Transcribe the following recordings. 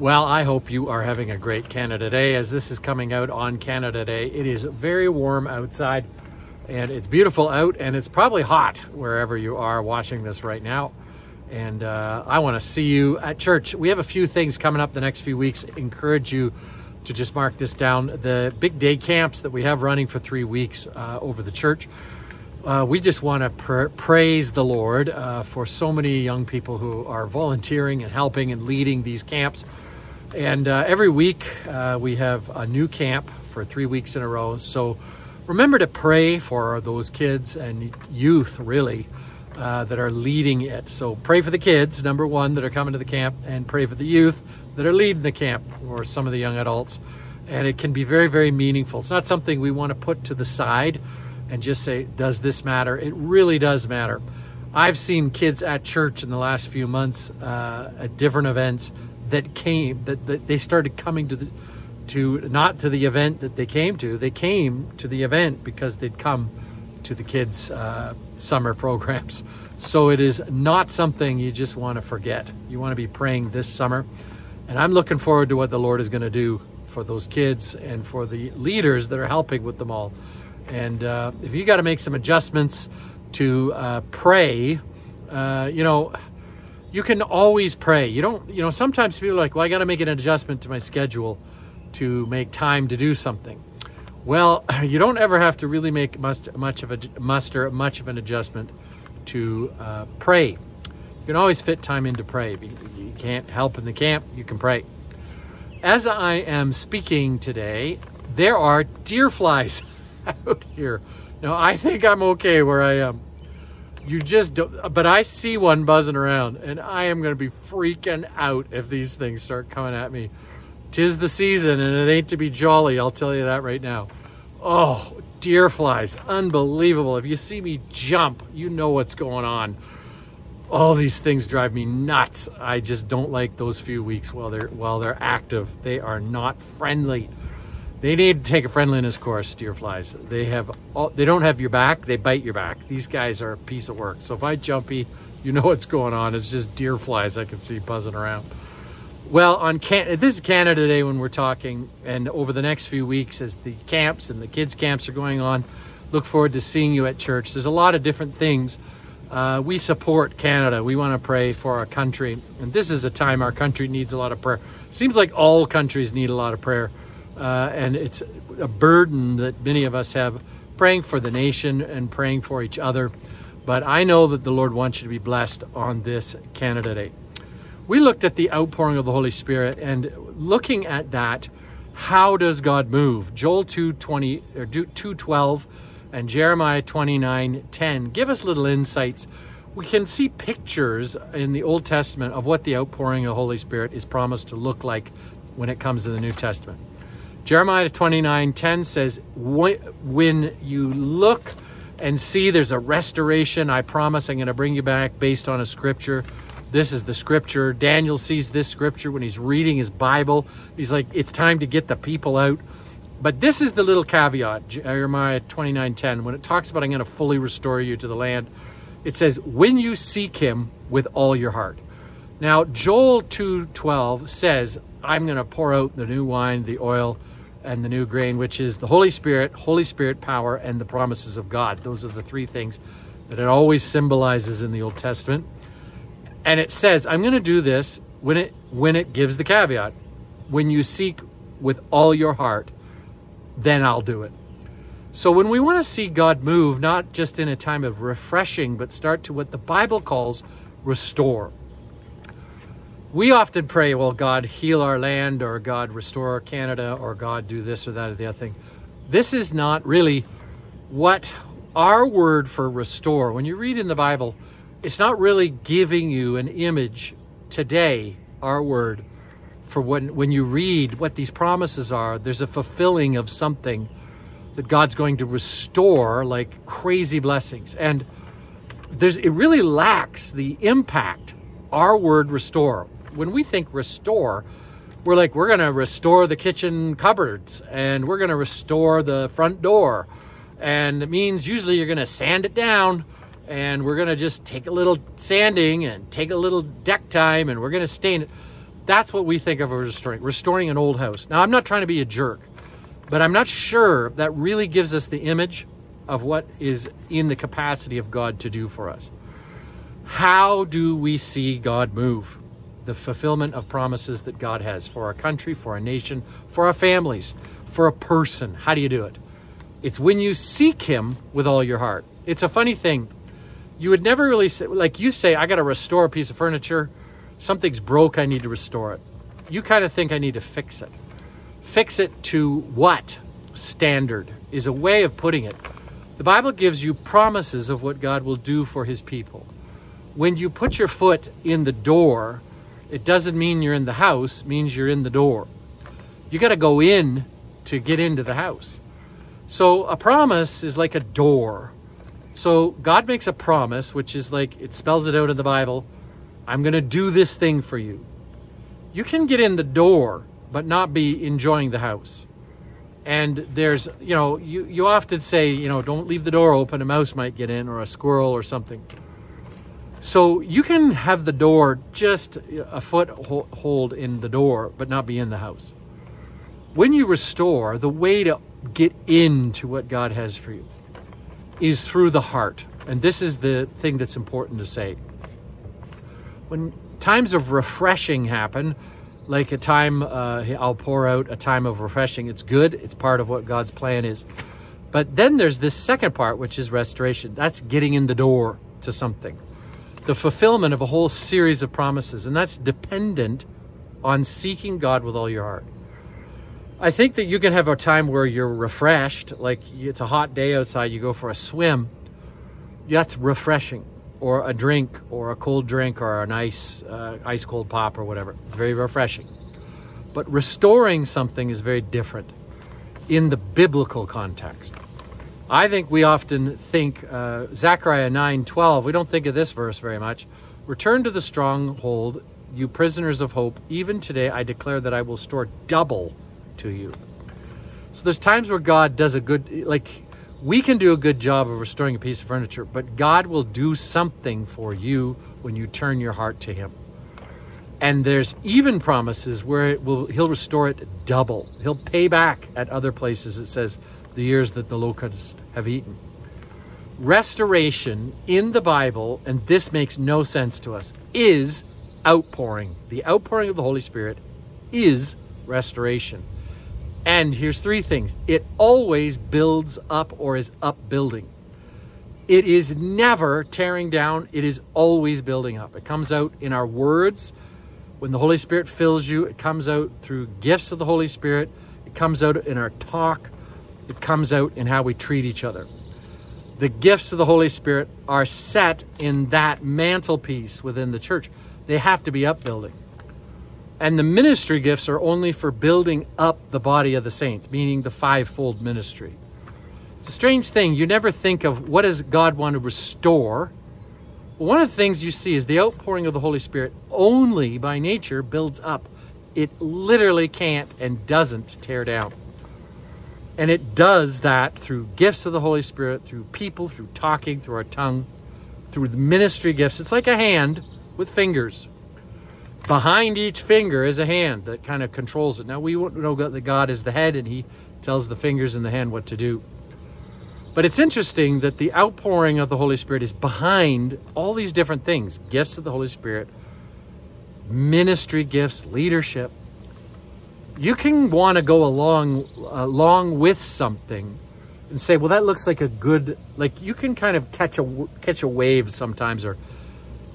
Well, I hope you are having a great Canada Day as this is coming out on Canada Day. It is very warm outside and it's beautiful out and it's probably hot wherever you are watching this right now. And uh, I want to see you at church. We have a few things coming up the next few weeks. Encourage you to just mark this down. The big day camps that we have running for three weeks uh, over the church. Uh, we just want to pr praise the Lord uh, for so many young people who are volunteering and helping and leading these camps. And uh, every week uh, we have a new camp for three weeks in a row. So remember to pray for those kids and youth, really, uh, that are leading it. So pray for the kids, number one, that are coming to the camp, and pray for the youth that are leading the camp or some of the young adults. And it can be very, very meaningful. It's not something we want to put to the side and just say, does this matter? It really does matter. I've seen kids at church in the last few months uh, at different events that came that, that they started coming to the to not to the event that they came to they came to the event because they'd come to the kids uh, summer programs. So it is not something you just want to forget. You want to be praying this summer. And i'm looking forward to what the lord is going to do for those kids and for the leaders that are helping with them all. And uh, if you got to make some adjustments to uh, pray uh, you know you can always pray. You don't, you know, sometimes people are like, well, I got to make an adjustment to my schedule to make time to do something. Well, you don't ever have to really make much, much of a muster much of an adjustment to uh, pray. You can always fit time in to pray. You can't help in the camp, you can pray. As I am speaking today, there are deer flies out here. Now, I think I'm okay where I am you just don't, but I see one buzzing around and I am going to be freaking out if these things start coming at me. Tis the season and it ain't to be jolly, I'll tell you that right now. Oh, deer flies, unbelievable. If you see me jump, you know what's going on. All these things drive me nuts. I just don't like those few weeks while they're while they're active. They are not friendly. They need to take a friendliness course, deer flies. They have all, they don't have your back, they bite your back. These guys are a piece of work. So if I jumpy, you know what's going on. It's just deer flies I can see buzzing around. Well, on Can this is Canada Day when we're talking, and over the next few weeks as the camps and the kids' camps are going on, look forward to seeing you at church. There's a lot of different things. Uh, we support Canada. We want to pray for our country, and this is a time our country needs a lot of prayer. Seems like all countries need a lot of prayer. Uh, and it's a burden that many of us have praying for the nation and praying for each other. But I know that the Lord wants you to be blessed on this Canada Day. We looked at the outpouring of the Holy Spirit and looking at that, how does God move? Joel 2:20 or 2:12 and Jeremiah 29:10 give us little insights. We can see pictures in the Old Testament of what the outpouring of the Holy Spirit is promised to look like when it comes to the New Testament. Jeremiah 29 10 says, When you look and see there's a restoration, I promise I'm going to bring you back based on a scripture. This is the scripture. Daniel sees this scripture when he's reading his Bible. He's like, It's time to get the people out. But this is the little caveat, Jeremiah 29 10, when it talks about I'm going to fully restore you to the land. It says, When you seek him with all your heart. Now, Joel 2:12 says, I'm going to pour out the new wine, the oil, and the new grain, which is the Holy Spirit, Holy Spirit power, and the promises of God. Those are the three things that it always symbolizes in the Old Testament. And it says, I'm going to do this when it when it gives the caveat. When you seek with all your heart, then I'll do it. So when we want to see God move, not just in a time of refreshing, but start to what the Bible calls restore we often pray, well, God, heal our land, or God, restore Canada, or God, do this or that or the other thing. This is not really what our word for restore, when you read in the Bible, it's not really giving you an image today, our word, for when, when you read what these promises are, there's a fulfilling of something that God's going to restore like crazy blessings. And there's it really lacks the impact our word restore when we think restore, we're like, we're going to restore the kitchen cupboards and we're going to restore the front door. And it means usually you're going to sand it down and we're going to just take a little sanding and take a little deck time and we're going to stain it. That's what we think of as restoring, restoring an old house. Now, I'm not trying to be a jerk, but I'm not sure that really gives us the image of what is in the capacity of God to do for us. How do we see God move? The fulfillment of promises that God has for our country, for our nation, for our families, for a person. How do you do it? It's when you seek Him with all your heart. It's a funny thing. You would never really say, like you say, I got to restore a piece of furniture something's broke, I need to restore it. You kind of think I need to fix it. Fix it to what standard is a way of putting it. The Bible gives you promises of what God will do for his people. When you put your foot in the door, it doesn't mean you're in the house, means you're in the door. You got to go in to get into the house. So a promise is like a door. So God makes a promise, which is like it spells it out in the Bible I'm going to do this thing for you. You can get in the door, but not be enjoying the house. And there's, you know, you, you often say, you know, don't leave the door open, a mouse might get in or a squirrel or something. So you can have the door just a foot hold in the door, but not be in the house. When you restore, the way to get into what God has for you is through the heart. And this is the thing that's important to say when times of refreshing happen, like a time uh, I'll pour out a time of refreshing, it's good. It's part of what God's plan is. But then there's this second part, which is restoration. That's getting in the door to something, the fulfillment of a whole series of promises. And that's dependent on seeking God with all your heart. I think that you can have a time where you're refreshed, like it's a hot day outside, you go for a swim. That's refreshing or a drink or a cold drink or an ice uh, ice cold pop or whatever. Very refreshing. But restoring something is very different in the biblical context. I think we often think uh, Zechariah 9:12. We don't think of this verse very much. Return to the stronghold, you prisoners of hope. Even today, I declare that I will store double to you. So there's times where God does a good, like we can do a good job of restoring a piece of furniture, but God will do something for you when you turn your heart to Him. And there's even promises where it will He'll restore it double. He'll pay back at other places. It says the years that the locusts have eaten. Restoration in the Bible, and this makes no sense to us, is outpouring. The outpouring of the Holy Spirit is restoration. And here's three things it always builds up or is upbuilding. It is never tearing down, it is always building up. It comes out in our words. When the Holy Spirit fills you, it comes out through gifts of the Holy Spirit, it comes out in our talk, it comes out in how we treat each other. The gifts of the Holy Spirit are set in that mantelpiece within the church. They have to be upbuilding. And the ministry gifts are only for building up the body of the saints, meaning the fivefold ministry. It's a strange thing. You never think of what does God want to restore. One of the things you see is the outpouring of the Holy Spirit only by nature builds up. It literally can't and doesn't tear down. And it does that through gifts of the Holy Spirit, through people, through talking, through our tongue, through the ministry gifts. It's like a hand with fingers. Behind each finger is a hand that kind of controls it. Now, we know that God is the head and he tells the fingers in the hand what to do. But it's interesting that the outpouring of the Holy Spirit is behind all these different things gifts of the Holy Spirit, ministry gifts, leadership. You can want to go along along with something and say, "Well, that looks like a good like you can kind of catch a catch a wave sometimes or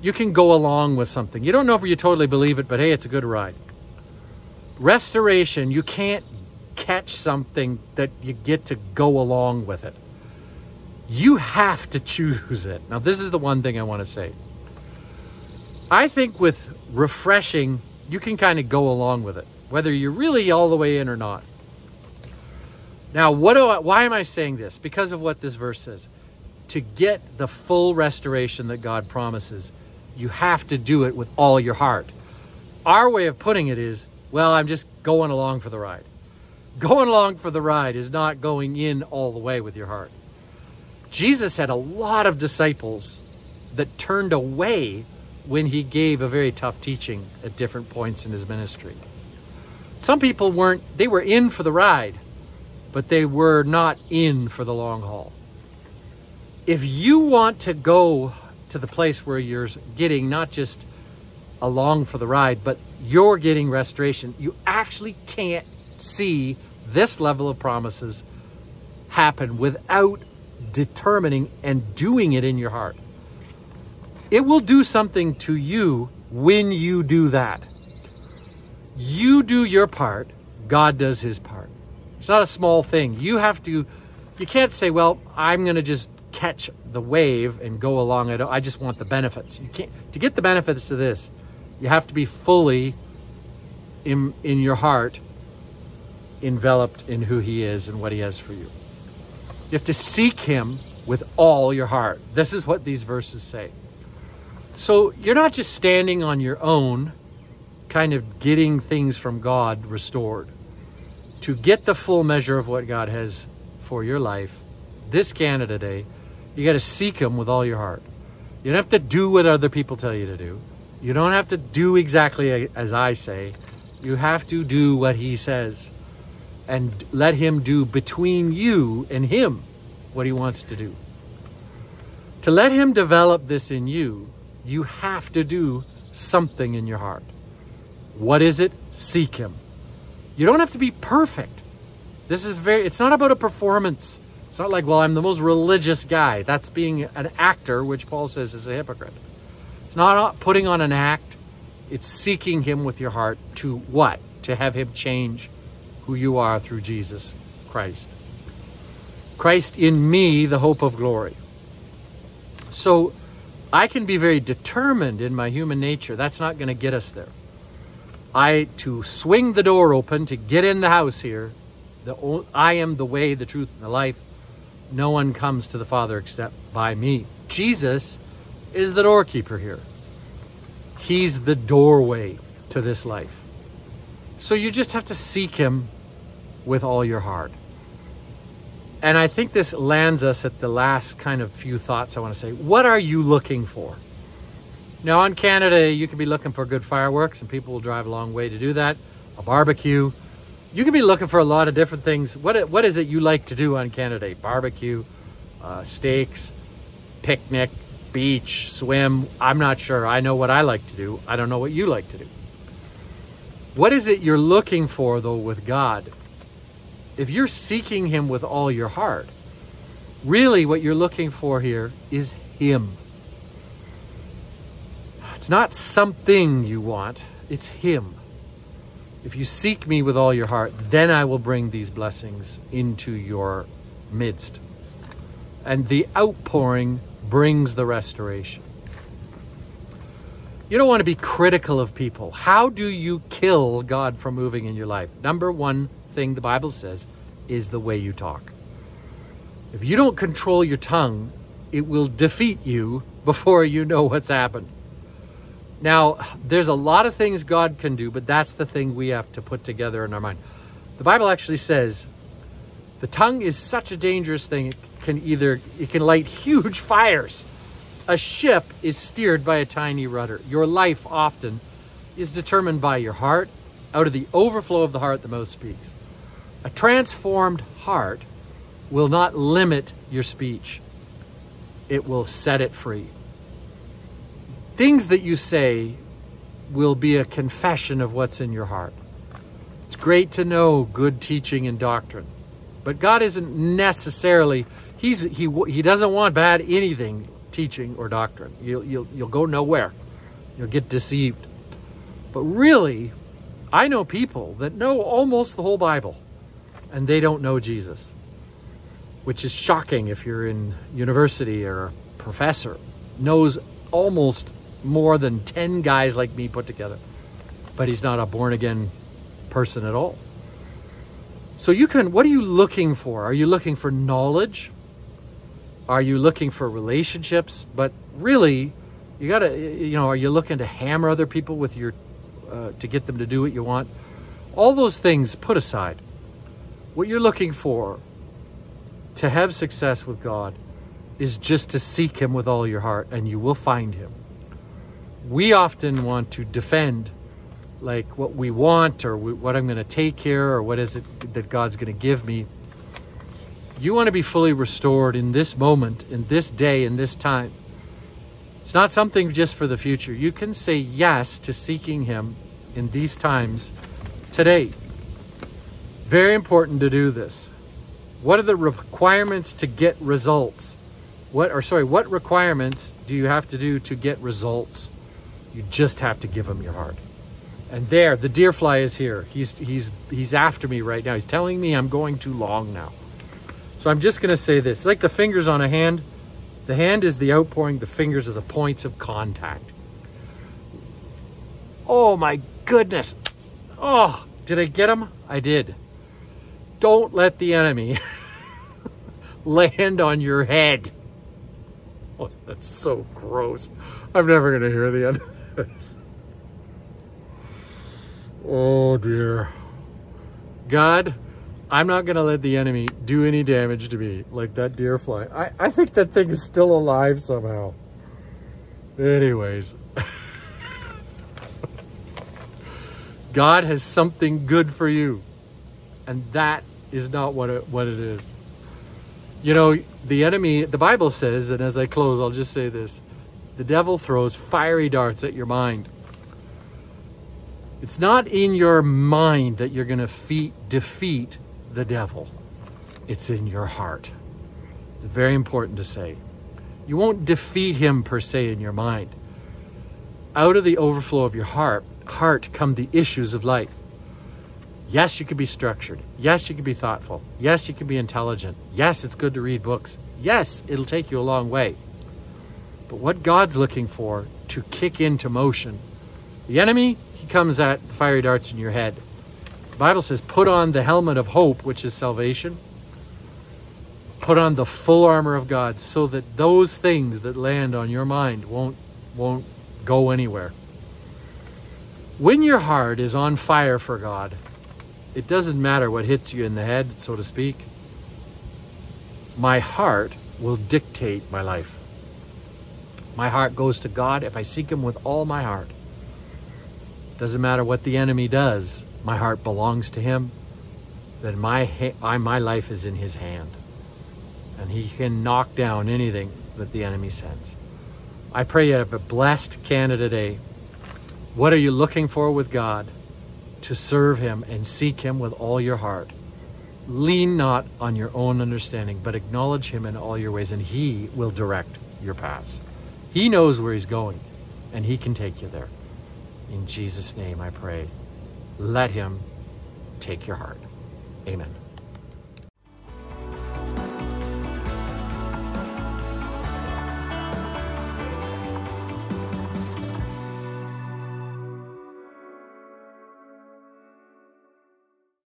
you can go along with something. You don't know if you totally believe it, but hey, it's a good ride. Restoration, you can't catch something that you get to go along with it. You have to choose it. Now, this is the one thing I want to say. I think with refreshing, you can kind of go along with it, whether you're really all the way in or not. Now, what do I, why am I saying this? Because of what this verse says. To get the full restoration that God promises, you have to do it with all your heart. Our way of putting it is, well, I'm just going along for the ride. Going along for the ride is not going in all the way with your heart. Jesus had a lot of disciples that turned away when he gave a very tough teaching at different points in his ministry. Some people weren't, they were in for the ride, but they were not in for the long haul. If you want to go to the place where you're getting not just along for the ride, but you're getting restoration, you actually can't see this level of promises happen without determining and doing it in your heart. It will do something to you when you do that. You do your part, God does his part. It's not a small thing. You have to, you can't say, well, I'm going to just catch the wave and go along it. I just want the benefits. You can't, to get the benefits to this, you have to be fully in, in your heart enveloped in who he is and what he has for you. You have to seek him with all your heart. This is what these verses say. So you're not just standing on your own, kind of getting things from God restored. To get the full measure of what God has for your life, this Canada Day, you got to seek Him with all your heart. You don't have to do what other people tell you to do. You don't have to do exactly as I say. You have to do what He says and let Him do between you and Him what He wants to do. To let Him develop this in you, you have to do something in your heart. What is it? Seek Him. You don't have to be perfect. This is very, it's not about a performance. It's not like, well, I'm the most religious guy. That's being an actor, which Paul says is a hypocrite. It's not putting on an act. It's seeking Him with your heart to what? To have Him change who you are through Jesus Christ. Christ in me, the hope of glory. So I can be very determined in my human nature. That's not going to get us there. I to swing the door open to get in the house here. The I am the way, the truth, and the life. No one comes to the Father except by me. Jesus is the doorkeeper here. He's the doorway to this life. So you just have to seek him with all your heart. And I think this lands us at the last kind of few thoughts I want to say. What are you looking for? Now, in Canada, you can be looking for good fireworks, and people will drive a long way to do that. A barbecue. You can be looking for a lot of different things. What What is it you like to do on Canada? Barbecue, uh, steaks, picnic, beach, swim. I'm not sure. I know what I like to do. I don't know what you like to do. What is it you're looking for, though, with God? if you're seeking him with all your heart, really what you're looking for here is him. It's not something you want, it's him. If you seek me with all your heart, then I will bring these blessings into your midst. And the outpouring brings the restoration. You don't want to be critical of people. How do you kill God from moving in your life? Number one, thing the Bible says is the way you talk. If you don't control your tongue, it will defeat you before you know what's happened. Now, there's a lot of things God can do, but that's the thing we have to put together in our mind. The Bible actually says the tongue is such a dangerous thing. It can either it can light huge fires. A ship is steered by a tiny rudder. Your life often is determined by your heart. Out of the overflow of the heart, the mouth speaks. A transformed heart will not limit your speech. It will set it free. Things that you say will be a confession of what's in your heart. It's great to know good teaching and doctrine, but God isn't necessarily he's he he doesn't want bad anything teaching or doctrine. You'll you'll you'll go nowhere. You'll get deceived. But really, I know people that know almost the whole Bible and they don't know Jesus, which is shocking if you're in university or a professor, knows almost more than 10 guys like me put together, but he's not a born again person at all. So you can, what are you looking for? Are you looking for knowledge? Are you looking for relationships? But really, you gotta, you know, are you looking to hammer other people with your, uh, to get them to do what you want? All those things put aside. What you're looking for to have success with God is just to seek Him with all your heart, and you will find Him. We often want to defend like what we want or what I'm going to take here or what is it that God's going to give me. You want to be fully restored in this moment, in this day, in this time. It's not something just for the future. You can say yes to seeking Him in these times today. Very important to do this. What are the requirements to get results? What or sorry, what requirements do you have to do to get results? You just have to give him your heart. And there, the deer fly is here. He's he's he's after me right now. He's telling me I'm going too long now. So I'm just going to say this. It's like the fingers on a hand. The hand is the outpouring, the fingers are the points of contact. Oh my goodness. Oh, did I get him? I did. Don't let the enemy land on your head. Oh, that's so gross. I'm never going to hear the end this. Oh dear. God, I'm not going to let the enemy do any damage to me like that deer fly. I, I think that thing is still alive somehow. Anyways. God has something good for you. And that is not what it, what it is. You know, the enemy, the Bible says, and as I close, I'll just say this the devil throws fiery darts at your mind. It's not in your mind that you're going to defeat the devil, it's in your heart. It's very important to say. You won't defeat him per se in your mind. Out of the overflow of your heart, heart come the issues of life. Yes, you can be structured. Yes, you can be thoughtful. Yes, you can be intelligent. Yes, it's good to read books. Yes, it'll take you a long way. But what God's looking for to kick into motion, the enemy, he comes at the fiery darts in your head. The Bible says, put on the helmet of hope, which is salvation. Put on the full armor of God so that those things that land on your mind won't, won't go anywhere. When your heart is on fire for God, it doesn't matter what hits you in the head, so to speak. My heart will dictate my life. My heart goes to God if I seek Him with all my heart. Doesn't matter what the enemy does, my heart belongs to Him. Then my, my life is in His hand. And He can knock down anything that the enemy sends. I pray you have a blessed Canada Day. What are you looking for with God? to serve him and seek him with all your heart. Lean not on your own understanding, but acknowledge him in all your ways, and he will direct your paths. He knows where he's going, and he can take you there. In Jesus' name I pray. Let him take your heart. Amen.